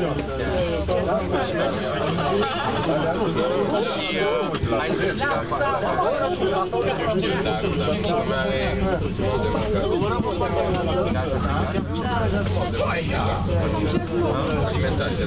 Gracias. Prima mai Alimentația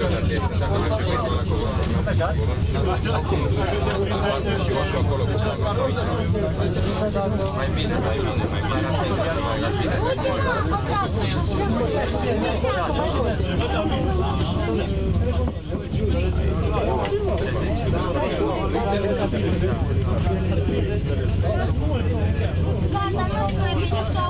Mai bine, mai bine, mai bine. White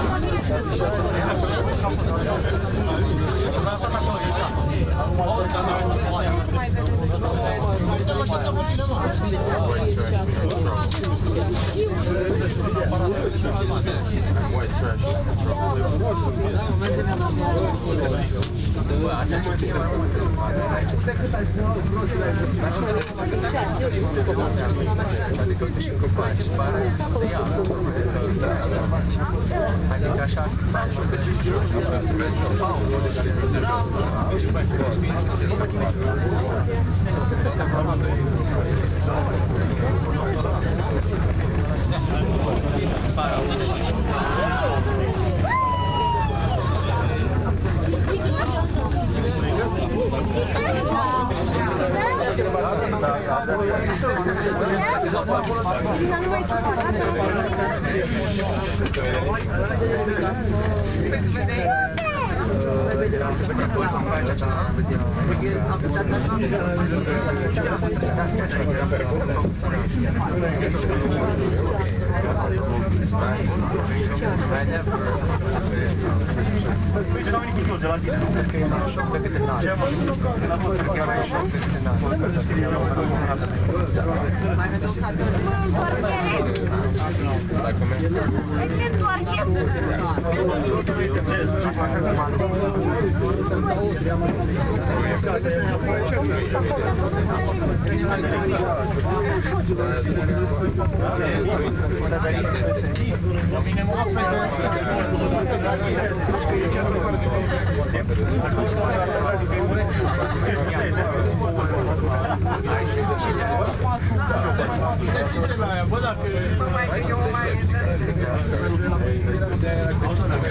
Para I never Specie Domenico Giorgio l'ha detto perché è uno shock veterinario. C'è una perché era uno shock veterinario. Dai come? E che tu architetto? Câte n-are. Thank you. Nu o să mai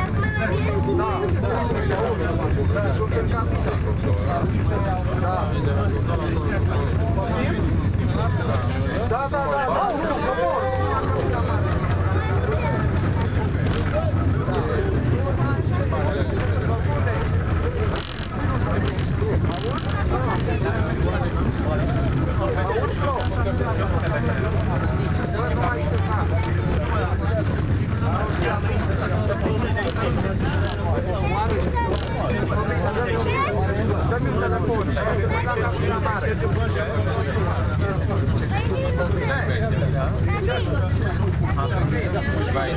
Vai.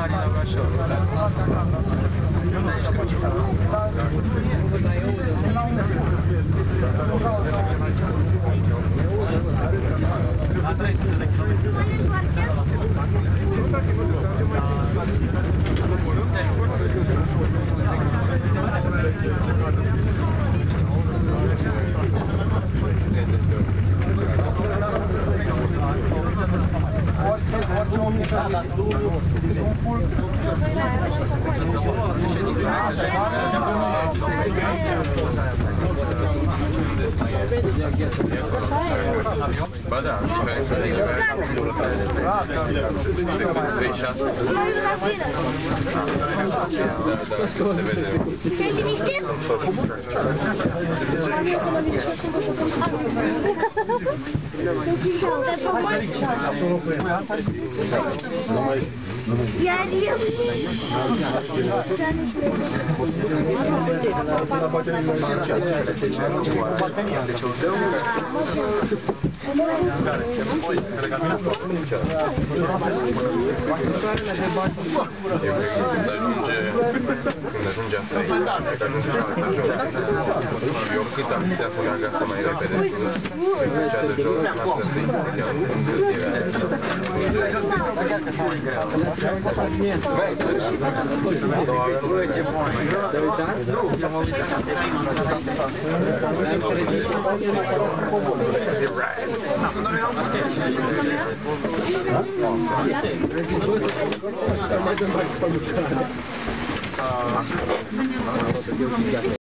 左流しとる。Thank you. Vede. Iar eu... Când ajunge, când ajunge asta e, dacă ajunge la eu cât am putea să meargă asta mai repede sus, cea de jos, asta să-i puteam încălzirea Da. ああ、ああ、ああ、ああ、ああ、